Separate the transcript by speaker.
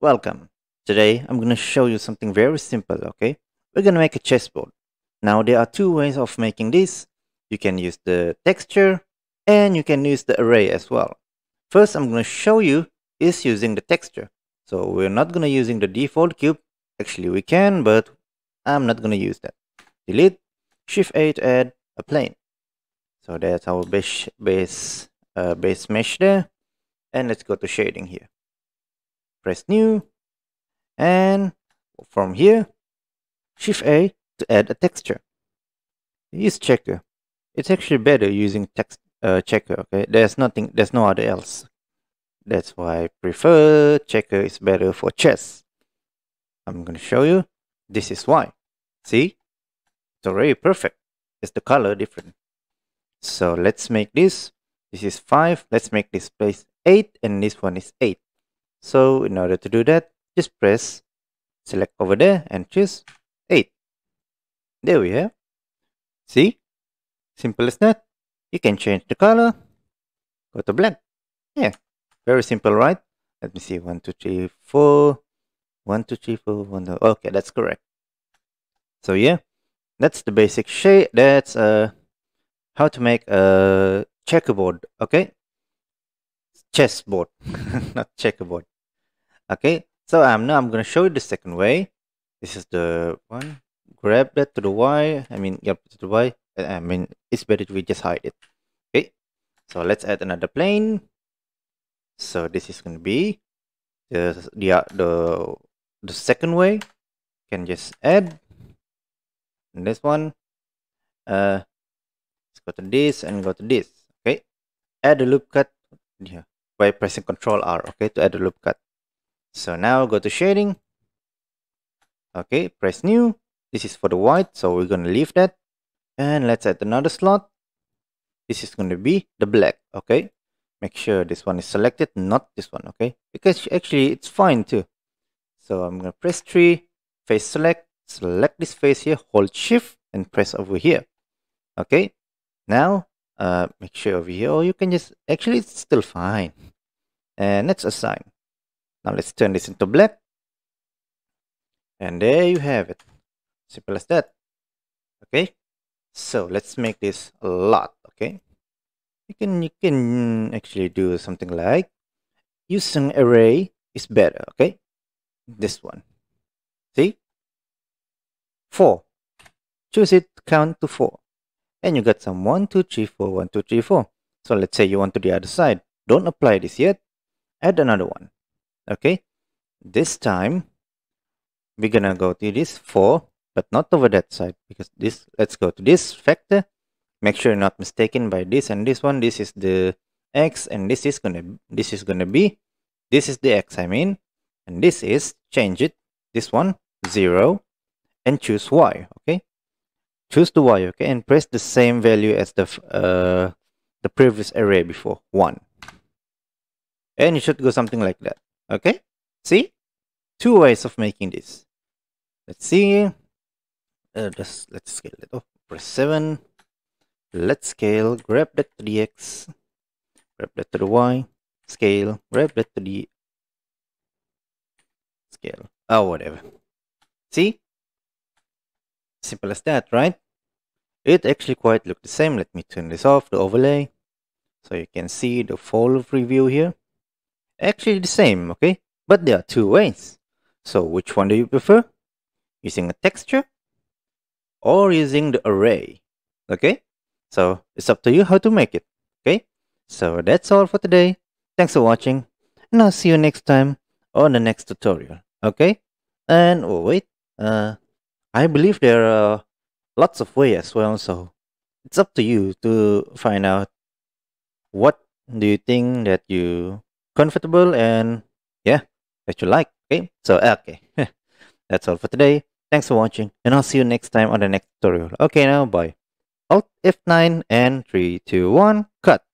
Speaker 1: Welcome. Today I'm going to show you something very simple, okay? We're going to make a chessboard. Now there are two ways of making this. You can use the texture and you can use the array as well. First I'm going to show you is using the texture. So we're not going to using the default cube. Actually we can, but I'm not going to use that. Delete, Shift A to add a plane. So that's our base, base, uh, base mesh there. And let's go to shading here press new. And from here shift A to add a texture. Use checker it's actually better using text uh, checker okay? There's nothing there's no other else. That's why I prefer checker is better for chess. I'm gonna show you. This is why. See? It's already perfect. It's the color different. So let's make this. This is 5 let's make this place 8 and this one is 8 so in order to do that, just press select over there and choose 8. There we have. See? Simple as that. You can change the color. Go to black. Yeah, very simple, right? Let me see. 1, 2, 3, 4. 1, 2, 3, 4, 1, 2. Okay, that's correct. So yeah, that's the basic shape. That's uh, how to make a checkerboard, okay? Chessboard, not checkerboard. Okay, so um, now I'm to show you the second way. This is the one. Grab that to the Y. I mean, yep, to the Y. I mean, it's better if we just hide it. Okay, so let's add another plane. So this is to be the the the the second way. Can just add and this one. Uh, let's go to this and go to this. Okay, add a loop cut here by pressing Control R, okay, to add a loop cut. So now go to shading. Okay, press new. This is for the white, so we're going to leave that. And let's add another slot. This is going to be the black, okay? Make sure this one is selected, not this one, okay? Because actually it's fine too. So I'm going to press 3, face select, select this face here, hold shift and press over here. Okay, now uh, make sure over here, or you can just, actually it's still fine. And let's assign. Now let's turn this into black. And there you have it. Simple as that. Okay. So let's make this a lot. Okay. You can you can actually do something like using array is better. Okay. This one. See? Four. Choose it count to four and you got some 1, 2, 3, 4, 1, 2, 3, 4. So let's say you want to the other side. Don't apply this yet. Add another one. Okay. This time, we're going to go to this 4, but not over that side because this, let's go to this factor. Make sure you're not mistaken by this and this one. This is the x and this is to, this is to be, this is the x I mean, and this is, change it, this one, 0, and choose y, okay? Choose the y okay and press the same value as the uh, the previous array before one. And it should go something like that okay? See? Two ways of making this. Let's see. Uh, just let's scale it. Up press 7 let's scale. Grab that to the x. Grab that to the y. Scale. Grab that to the scale. Oh whatever. See Simple as that, right? It actually quite look the same. Let me turn this off, the overlay. So you can see the full preview here. Actually the same, okay? But there are two ways. So which one do you prefer? Using a texture or using the array? Okay? So it's up to you how to make it. Okay? So that's all for today. Thanks for watching. And I'll see you next time on the next tutorial. Okay? And oh wait, uh I believe there are lots of ways as well. So it's up to you to find out what do you think that you comfortable and yeah that you like. Okay, so okay, that's all for today. Thanks for watching, and I'll see you next time on the next tutorial. Okay, now bye. Alt F9 and 3, 2, 1, cut.